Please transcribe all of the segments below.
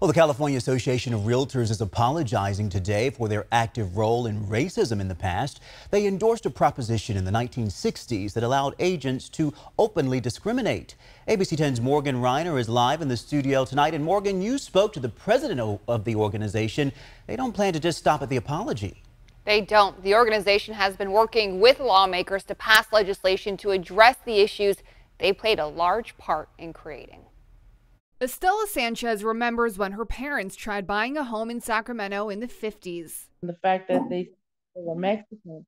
Well, the California Association of Realtors is apologizing today for their active role in racism in the past. They endorsed a proposition in the 1960s that allowed agents to openly discriminate. ABC 10's Morgan Rynor is live in the studio tonight. And Morgan, you spoke to the president of the organization. They don't plan to just stop at the apology. They don't. The organization has been working with lawmakers to pass legislation to address the issues they played a large part in creating. Estella Sanchez remembers when her parents tried buying a home in Sacramento in the 50s. The fact that they were Mexican,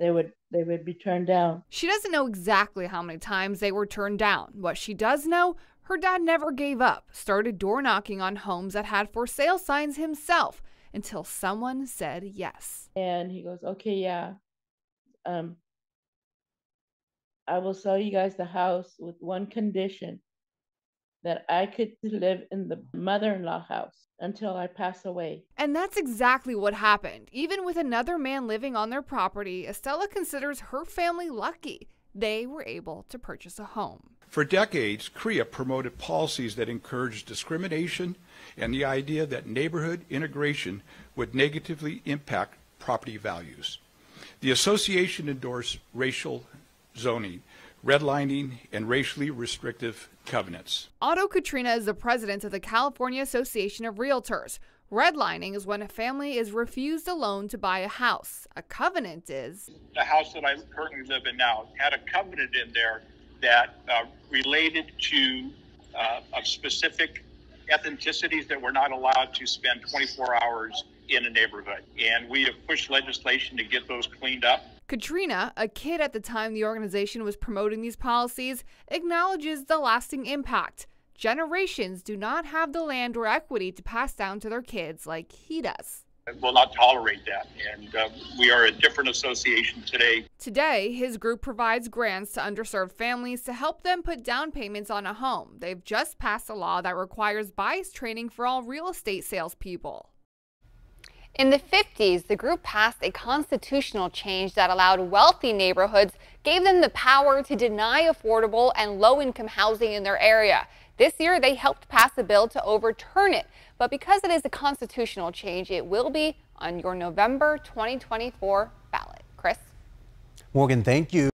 they would they would be turned down. She doesn't know exactly how many times they were turned down. What she does know, her dad never gave up, started door knocking on homes that had for sale signs himself until someone said yes. And he goes, "Okay, yeah. Um I will sell you guys the house with one condition that I could live in the mother in law house until I pass away. And that's exactly what happened. Even with another man living on their property, Estella considers her family lucky they were able to purchase a home. For decades, CREA promoted policies that encouraged discrimination and the idea that neighborhood integration would negatively impact property values. The association endorsed racial zoning, redlining, and racially restrictive covenants. Otto Catrina is the president of the California Association of Realtors. Redlining is when a family is refused a loan to buy a house. A covenant is the house that I currently live in now had a covenant in there that uh, related to uh, a specific ethnicities that we're not allowed to spend 24 hours in a neighborhood. And we have pushed legislation to get those cleaned up. Catrina, a kid at the time the organization was promoting these policies, acknowledges the lasting impact. Generations do not have the land or equity to pass down to their kids like he does. We will not tolerate that, and uh, we are a different association today. Today, his group provides grants to underserved families to help them put down payments on a home. They've just passed a law that requires bias training for all real estate salespeople. In the 50s, the group passed a constitutional change that allowed wealthy neighborhoods, gave them the power to deny affordable and low-income housing in their area. This year, they helped pass a bill to overturn it. But because it is a constitutional change, it will be on your November 2024 ballot. Chris? Morgan, thank you.